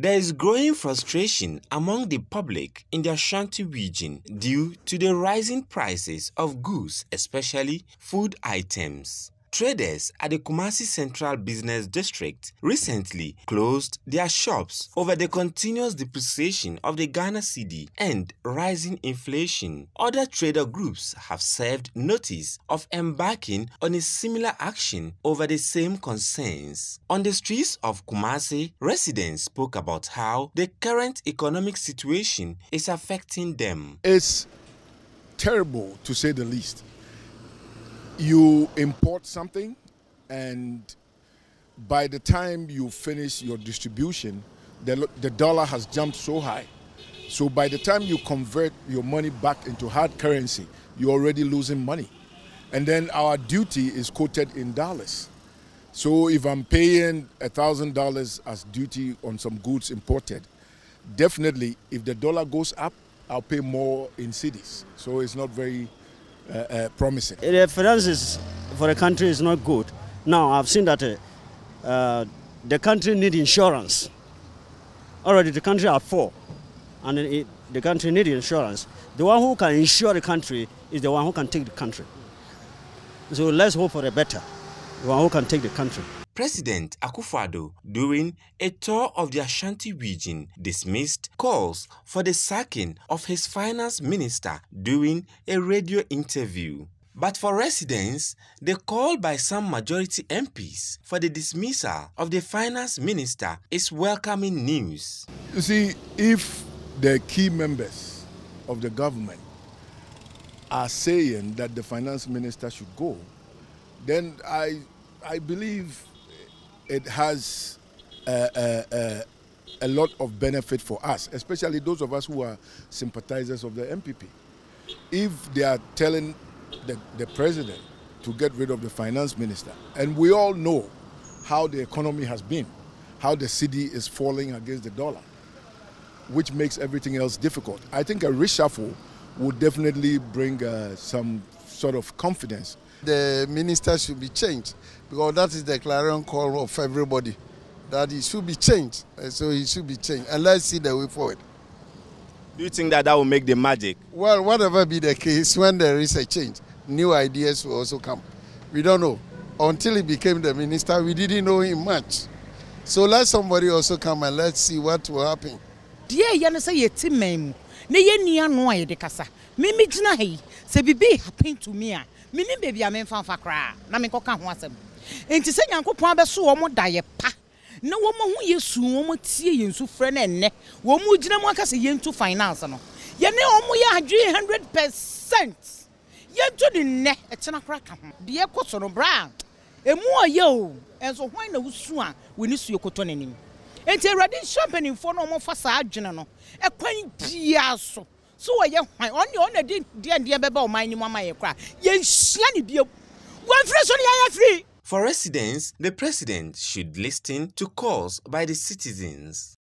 There is growing frustration among the public in the Ashanti region due to the rising prices of goods, especially food items. Traders at the Kumasi Central Business District recently closed their shops over the continuous depreciation of the Ghana cedi and rising inflation. Other trader groups have served notice of embarking on a similar action over the same concerns. On the streets of Kumasi, residents spoke about how the current economic situation is affecting them. It's terrible to say the least you import something and by the time you finish your distribution the, the dollar has jumped so high. So by the time you convert your money back into hard currency you're already losing money. And then our duty is quoted in dollars. So if i'm paying a thousand dollars as duty on some goods imported definitely if the dollar goes up i'll pay more in cedis. So it's not very uh, uh, promising. The finances for the country is not good. Now, I've seen that uh, the country need insurance. Already the country are four, and it, the country need insurance. The one who can insure the country is the one who can take the country. So let's hope for the better, the one who can take the country. President Akufo-Addo, during a tour of the Ashanti region, dismissed calls for the sacking of his finance minister during a radio interview. But for residents, the call by some majority MPs for the dismissal of the finance minister is welcoming news. You see, if the key members of the government are saying that the finance minister should go, then I, I believe it has uh, uh, uh, a lot of benefit for us, especially those of us who are sympathizers of the NPP. If they are telling the, the president to get rid of the finance minister, and we all know how the economy has been, how the cedi is falling against the dollar, which makes everything else difficult. I think a reshuffle would definitely bring uh, some sort of confidence the minister should be changed because that is the clarion call of everybody that he should be changed. So he should be changed. And let's see the way forward. Do you think that that will make the magic? Well, whatever be the case, when there is a change, new ideas will also come. We don't know. Until he became the minister, we didn't know him much. So let somebody also come and let's see what will happen. deɛ yɛ no sɛ yɛte man mu na yɛnnua no a yɛde kasa meme gyina ha yi sɛ biribi happen to me a menim baabi a memfa koraa na menkɔka ho asɛm enti sɛ nyankopɔn abɛso wɔ mo da yɛ pa na wɔn ho yɛ su wɔn tie yɛn su frɛ no ɛnnɛ wɔn mu gyina mu aka sɛ yɛntu finance no yɛne wɔn yɛ adwene hundred percent. Yɛntu ne nnɛ ɛkyɛn koraa ka ho. Deɛ kɔ so no bra emu ɔyɛ o ɛnso hwan na wusu a wɔne su ekotɔ n'anim? Nti awurade nhyɛ mpanimfoɔ na wɔn fa saa adwene no ɛkwan biara so. So wɔyɛ hwan? Ɔne ɔna di deɛ deɛ bɛbɛ ɔman anim ama yɛ kora yɛnhyia ne bio wɔmfiri so ne yɛyɛ firi For residents, the president should listen to calls by the citizens.